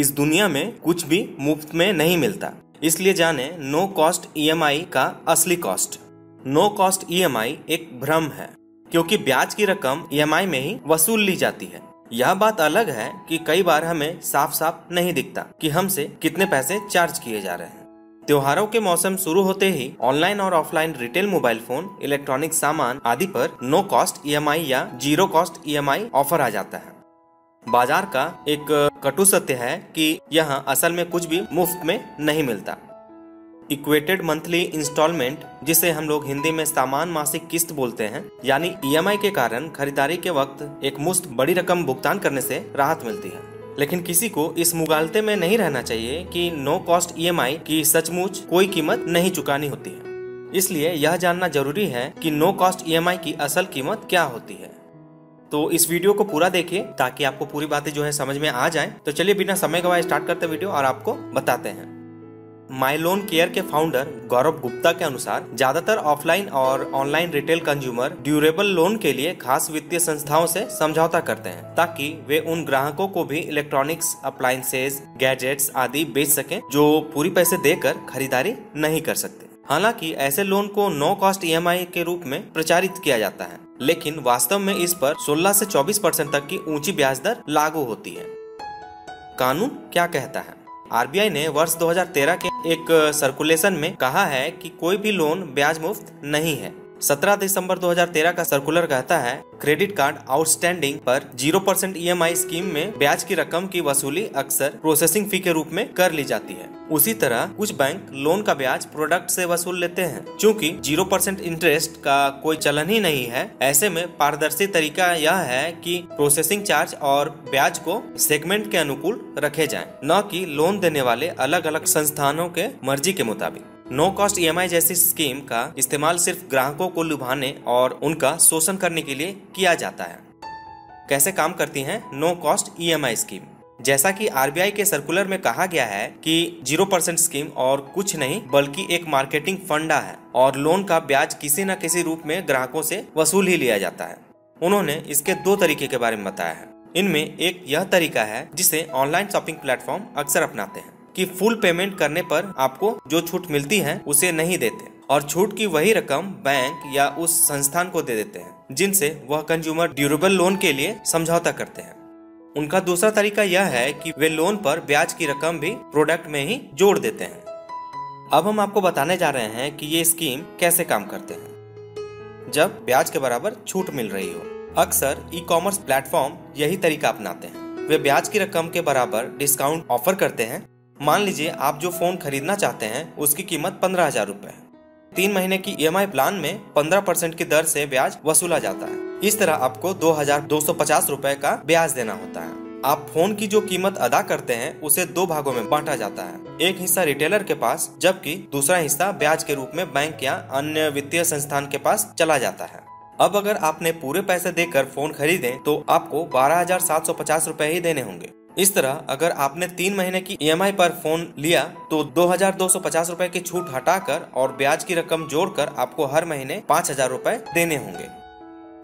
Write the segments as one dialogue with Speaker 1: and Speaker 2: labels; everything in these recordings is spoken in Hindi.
Speaker 1: इस दुनिया में कुछ भी मुफ़्त में नहीं मिलता। इसलिए जाने नो कॉस्ट ईएमआई का असली कॉस्ट नो कॉस्ट ईएमआई एक भ्रम है, क्योंकि ब्याज की रकम ईएमआई में ही वसूल ली जाती है। यह बात अलग है कि कई बार हमें साफ़ साफ़ नहीं दिखता कि हमसे कितने पैसे चार्ज किए जा रहे हैं। त्योहारों के मौसम शुरू होते ही ऑनलाइन और offline retail mobile phone, electronic सामान आदि पर नो कॉस्ट ईएमआई या ज़ीरो कॉस्ट ईएमआई ऑफ़र आ जाता है। बाज़ार का एक कटु सत्य है कि यहाँ असल में कुछ भी मुफ़्त में नहीं मिलता। इक्वेटेड मंथली इंस्टॉलमेंट जिसे हम लोग हिंदी में सामान मासिक किस्त बोलते हैं, यानी ईएमआई के कारण खरीदारी के वक्त एक मुश्त बड़ी रकम भुगतान करने से राहत मिलती है। लेकिन किसी को इस मुगालते में नहीं रहना चाहिए कि नो कॉस्ट ईएमआई की सचमुच कोई कीमत नहीं चुकानी होती है। इसलिए यह जानना ज़रूरी है कि नो कॉस्ट ईएमआई की असल कीमत क्या होती है। तो इस वीडियो को पूरा देखिए ताकि आपको पूरी बातें जो है समझ में आ जाए। तो चलिए बिना समय गवाए स्टार्ट करते वीडियो और आपको बताते हैं। माई लोन केयर के फाउंडर गौरव गुप्ता के अनुसार ज़्यादातर ऑफलाइन और online retail consumer durable loan के लिए खास वित्तीय संस्थाओं से समझौता करते हैं ताकि वे उन ग्राहकों को भी इलेक्ट्रॉनिक्स अप्लायंसेज गैजेट्स आदि बेच सकें जो पूरी पैसे देकर खरीदारी नहीं कर सकते। हालाँकि ऐसे लोन को नो कॉस्ट ईएमआई के रूप में प्रचारित किया जाता है। लेकिन वास्तव में इस पर 16 से 24 परसेंट तक की ऊँची ब्याज दर लागू होती है। कानून क्या कहता है? आरबीआई ने वर्ष 2013 के एक सर्कुलेशन में कहा है कि कोई भी लोन ब्याज मुफ़्त नहीं है। 17 दिसंबर 2013 का सर्कुलर कहता है क्रेडिट कार्ड आउटस्टैंडिंग पर 0% परसेंट ई स्कीम में ब्याज की रकम की वसूली अक्सर प्रोसेसिंग फ़ी के रूप में कर ली जाती है। उसी तरह कुछ बैंक लोन का ब्याज प्रोडक्ट से वसूल लेते हैं। क्योंकि 0 परसेंट इंटरेस्ट का कोई चलन ही नहीं है, ऐसे में पारदर्शी तरीका यह है कि प्रोसेसिंग चार्ज और ब्याज को सेगमेंट के अनुकूल रखे जाए, न कि लोन देने वाले अलग अलग संस्थानों के मर्ज़ी के मुताबिक। नो कॉस्ट ईएमआई जैसी स्कीम का इस्तेमाल सिर्फ़ ग्राहकों को लुभाने और उनका शोषण करने के लिए किया जाता है। कैसे काम करती है नो कॉस्ट ईएमआई स्कीम जैसा कि आरबीआई के सर्कुलर में कहा गया है कि ज़ीरो परसेंट स्कीम और कुछ नहीं, बल्कि एक मार्केटिंग फंडा है और लोन का ब्याज किसी न किसी रूप में ग्राहकों से वसूल ही लिया जाता है। उन्होंने इसके दो तरीके के बारे में बताया है। इनमें एक यह तरीका है जिसे ऑनलाइन शॉपिंग प्लेटफॉर्म अक्सर अपनाते हैं। कि फुल पेमेंट करने पर आपको जो छूट मिलती है, उसे नहीं देते। और छूट की वही रकम बैंक या उस संस्थान को दे देते हैं, जिनसे वह कंज्यूमर ड्यूरेबल लोन के लिए समझौता करते हैं। उनका दूसरा तरीका यह है कि वे लोन पर ब्याज की रकम भी प्रोडक्ट में ही जोड़ देते हैं। अब हम आपको बताने जा रहे हैं कि ये स्कीम कैसे काम करते हैं। जब ब्याज के बराबर छूट मिल रही हो, अक्सर ई कॉमर्स प्लेटफॉर्म यही तरीका अपनाते हैं। वे ब्याज की रकम के बराबर डिस्काउंट ऑफ़र करते हैं मान लीजिए आप जो फ़ोन खरीदना चाहते हैं, उसकी कीमत पंद्रह हज़ार रूपए है। तीन महीने की ईएमआई प्लान में पंद्रह परसेंट की दर से ब्याज वसूला जाता है। इस तरह आपको दो हज़ार दो सौ पचास रूपए का ब्याज देना होता है। आप फ़ोन की जो कीमत अदा करते हैं, उसे दो भागों में बांटा जाता है। एक हिस्सा रिटेलर के पास, जबकि दूसरा हिस्सा ब्याज के रूप में बैंक या अन्य वित्तीय संस्थान के पास चला जाता है। अब अगर आपने पूरे पैसे देकर फ़ोन खरीदे तो आपको बारह हज़ार सात सौ पचास रूपए ही देने होंगे। इस तरह, अगर आपने तीन महीने की ईएमआई पर फ़ोन लिया तो दो हज़ार दो सौ पचास रूपए की छूट हटाकर और ब्याज की रकम जोड़कर आपको हर महीने पाँच हज़ार रूपए देने होंगे।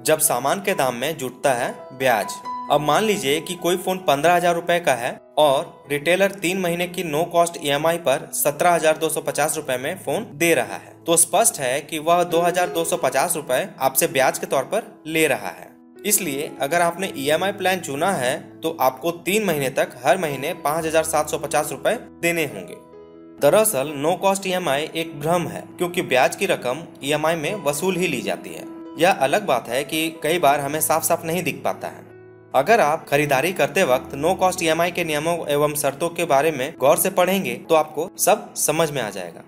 Speaker 1: जब सामान के दाम में जुटता है, ब्याज। अब मान लीजिए कि कोई फ़ोन पंद्रह हज़ार रूपए का है और रिटेलर तीन महीने की नो कॉस्ट ईएमआई पर सत्रह हज़ार दो सौ पचास रूपए में फ़ोन दे रहा है। तो स्पष्ट है कि वह दो हज़ार दो सौ पचास रूपए आपसे ब्याज के तौर पर ले रहा है। इसलिए अगर आपने ईएमआई प्लान चुना है तो आपको तीन महीने तक हर महीने पाँच हज़ार सात सौ पचास रूपए देने होंगे। दरअसल नो कॉस्ट ईएमआई एक भ्रम है, क्योंकि ब्याज की रकम ईएमआई में वसूल ही ली जाती है। यह अलग बात है कि कई बार हमें साफ़ साफ़ नहीं दिख पाता है। अगर आप खरीदारी करते वक्त नो कॉस्ट ईएमआई के नियमों एवं शर्तों के बारे में गौर से पढ़ेंगे तो आपको सब समझ में आ जाएगा।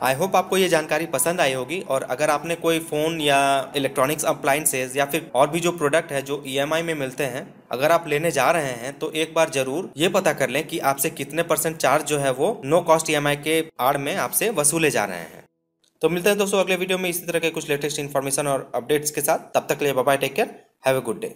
Speaker 1: आई होप आपको ये जानकारी पसंद आई होगी और अगर आपने कोई फ़ोन या इलेक्ट्रॉनिक्स अप्लाइंसेज या फिर और भी जो प्रोडक्ट है जो ईएमआई में मिलते हैं, अगर आप लेने जा रहे हैं तो एक बार ज़रूर ये पता कर लें कि आपसे कितने परसेंट चार्ज जो है वो नो कॉस्ट ईएमआई के आड़ में आपसे वसूले जा रहे हैं। तो मिलते हैं दोस्तों अगले वीडियो में, इसी तरह के कुछ लेटेस्ट इन्फॉर्मेशन और अपडेट्स के साथ। तब तक लिए bye take care have a good day